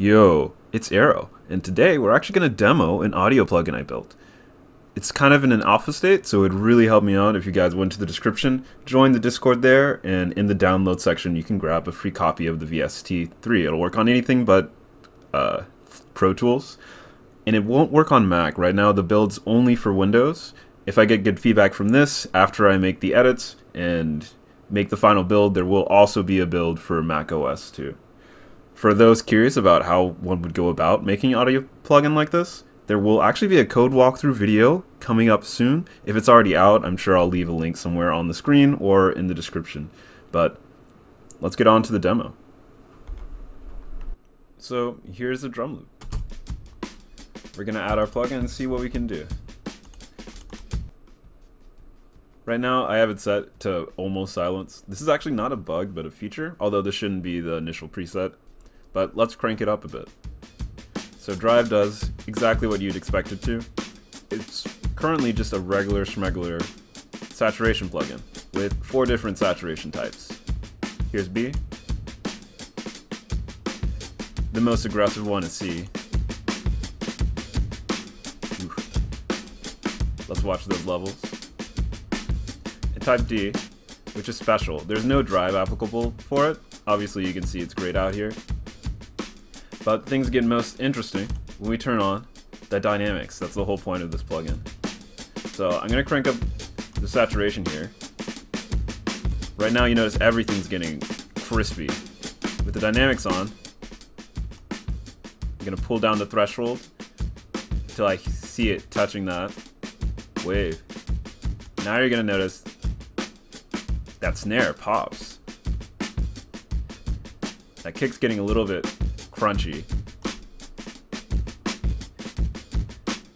Yo, it's Aarrow, and today we're actually going to demo an audio plugin I built. It's kind of in an alpha state, so it would really help me out if you guys went to the description, join the Discord there, and in the download section you can grab a free copy of the VST3. It'll work on anything but uh, Pro Tools, and it won't work on Mac. Right now the build's only for Windows. If I get good feedback from this after I make the edits and make the final build, there will also be a build for Mac OS too. For those curious about how one would go about making an audio plugin like this, there will actually be a code walkthrough video coming up soon. If it's already out, I'm sure I'll leave a link somewhere on the screen or in the description. But let's get on to the demo. So here's the drum loop. We're gonna add our plugin and see what we can do. Right now, I have it set to almost silence. This is actually not a bug, but a feature, although this shouldn't be the initial preset but let's crank it up a bit. So Drive does exactly what you'd expect it to. It's currently just a regular schmegular saturation plugin with four different saturation types. Here's B. The most aggressive one is C. Oof. Let's watch those levels. And type D, which is special. There's no drive applicable for it. Obviously you can see it's grayed out here. But things get most interesting when we turn on the dynamics. That's the whole point of this plugin. So I'm going to crank up the saturation here. Right now you notice everything's getting crispy. With the dynamics on, I'm going to pull down the threshold until I see it touching that wave. Now you're going to notice that snare pops. That kick's getting a little bit crunchy.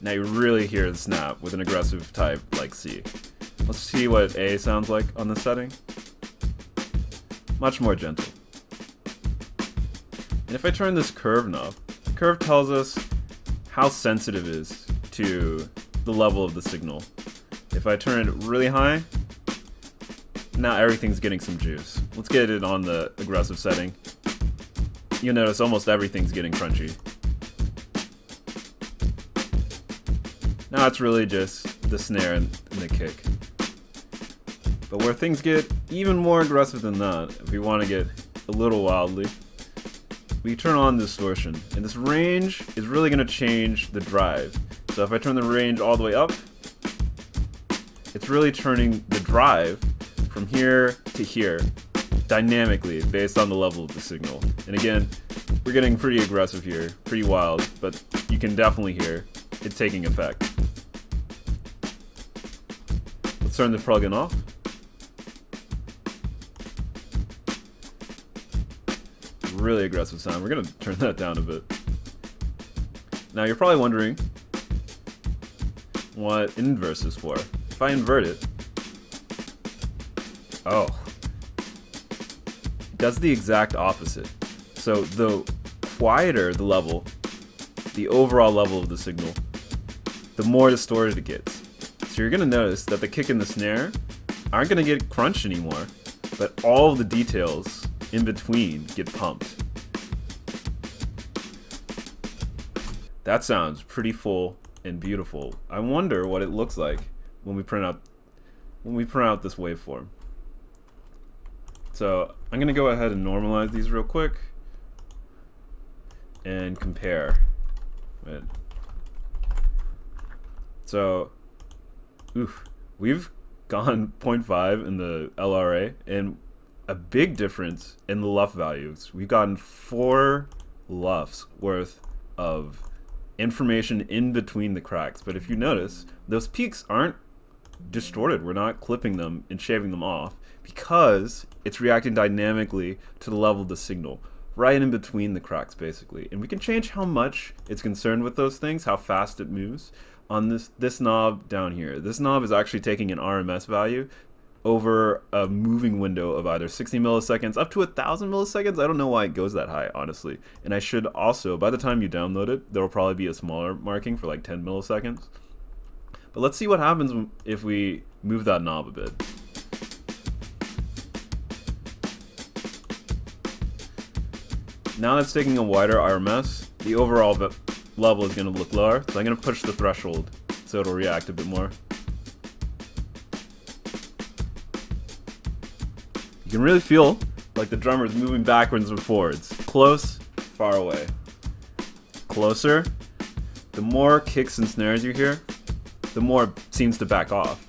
Now you really hear the snap with an aggressive type like C. Let's see what A sounds like on this setting. Much more gentle. And if I turn this curve knob, the curve tells us how sensitive it is to the level of the signal. If I turn it really high, now everything's getting some juice. Let's get it on the aggressive setting you'll notice almost everything's getting crunchy. Now it's really just the snare and, and the kick. But where things get even more aggressive than that, if we want to get a little wildly, we turn on distortion. And this range is really going to change the drive. So if I turn the range all the way up, it's really turning the drive from here to here dynamically based on the level of the signal. And again, we're getting pretty aggressive here, pretty wild, but you can definitely hear it taking effect. Let's turn the plugin off. Really aggressive sound. We're gonna turn that down a bit. Now you're probably wondering what inverse is for. If I invert it, oh, does the exact opposite. So the quieter the level, the overall level of the signal, the more distorted it gets. So you're gonna notice that the kick and the snare aren't gonna get crunched anymore, but all the details in between get pumped. That sounds pretty full and beautiful. I wonder what it looks like when we print out when we print out this waveform. So I'm going to go ahead and normalize these real quick and compare. Wait. So, oof, we've gone 0.5 in the LRA and a big difference in the LUF values. We've gotten four LUFs worth of information in between the cracks. But if you notice, those peaks aren't distorted. We're not clipping them and shaving them off because it's reacting dynamically to the level of the signal right in between the cracks basically. And we can change how much it's concerned with those things how fast it moves on this this knob down here. This knob is actually taking an RMS value over a moving window of either 60 milliseconds up to a thousand milliseconds. I don't know why it goes that high honestly. And I should also by the time you download it there will probably be a smaller marking for like 10 milliseconds but let's see what happens if we move that knob a bit now that's taking a wider RMS, the overall level is going to look lower. So I'm going to push the threshold so it'll react a bit more. You can really feel like the drummer is moving backwards and forwards. Close, far away. Closer. The more kicks and snares you hear, the more it seems to back off.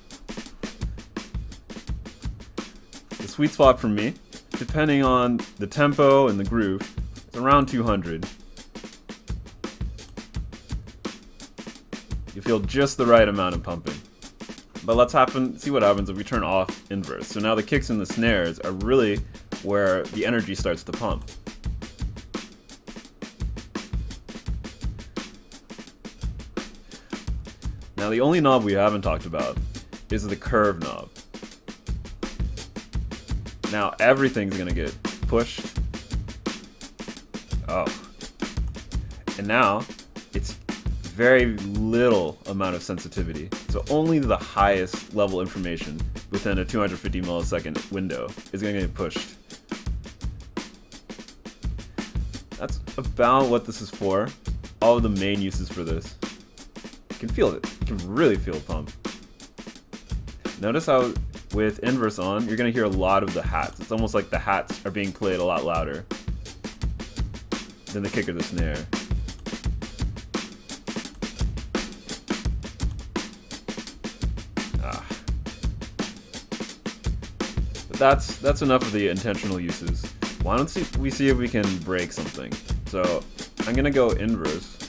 The sweet spot for me, depending on the tempo and the groove, is around 200. You feel just the right amount of pumping. But let's happen, see what happens if we turn off inverse. So now the kicks and the snares are really where the energy starts to pump. Now the only knob we haven't talked about is the curve knob. Now everything's gonna get pushed. Oh. And now it's very little amount of sensitivity. So only the highest level information within a 250 millisecond window is gonna get pushed. That's about what this is for. All of the main uses for this. Can feel it. You can really feel pump. Notice how with inverse on, you're gonna hear a lot of the hats. It's almost like the hats are being played a lot louder than the kick or the snare. Ah. But that's that's enough of the intentional uses. Why don't we see if we can break something? So I'm gonna go inverse,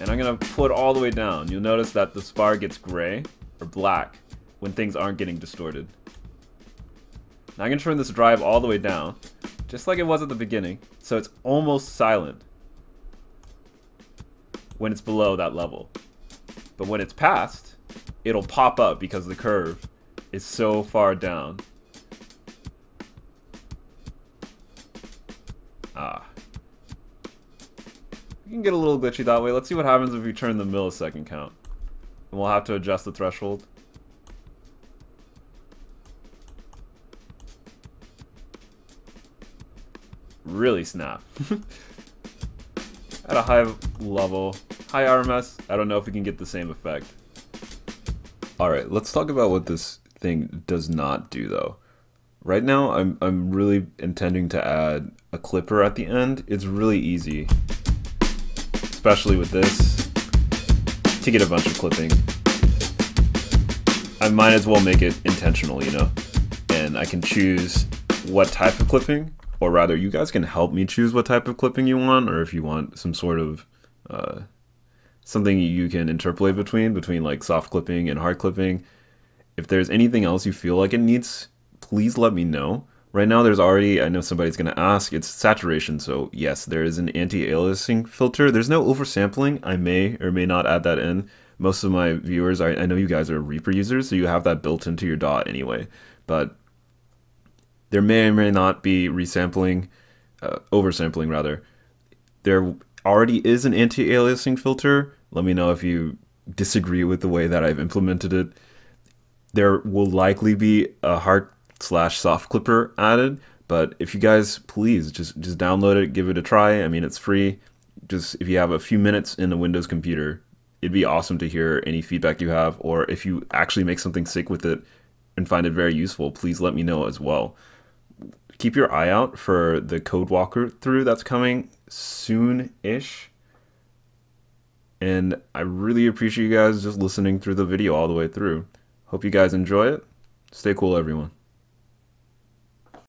and I'm gonna pull it all the way down. You'll notice that the spar gets gray or black when things aren't getting distorted. Now I'm gonna turn this drive all the way down, just like it was at the beginning, so it's almost silent when it's below that level. But when it's past, it'll pop up because the curve is so far down. You can get a little glitchy that way. Let's see what happens if we turn the millisecond count. And we'll have to adjust the threshold. Really snap. At a high level, high RMS, I don't know if we can get the same effect. Alright, let's talk about what this thing does not do though. Right now, I'm, I'm really intending to add a clipper at the end. It's really easy, especially with this, to get a bunch of clipping. I might as well make it intentional, you know? And I can choose what type of clipping, or rather, you guys can help me choose what type of clipping you want, or if you want some sort of uh, something you can interpolate between, between like soft clipping and hard clipping. If there's anything else you feel like it needs please let me know. Right now, there's already, I know somebody's going to ask, it's saturation. So, yes, there is an anti aliasing filter. There's no oversampling. I may or may not add that in. Most of my viewers, I, I know you guys are Reaper users, so you have that built into your DAW anyway. But there may or may not be resampling, uh, oversampling rather. There already is an anti aliasing filter. Let me know if you disagree with the way that I've implemented it. There will likely be a hard slash soft clipper added. But if you guys please just just download it, give it a try. I mean, it's free. Just if you have a few minutes in a Windows computer, it'd be awesome to hear any feedback you have, or if you actually make something sick with it and find it very useful, please let me know as well. Keep your eye out for the code walkthrough that's coming soon-ish. And I really appreciate you guys just listening through the video all the way through. Hope you guys enjoy it. Stay cool, everyone.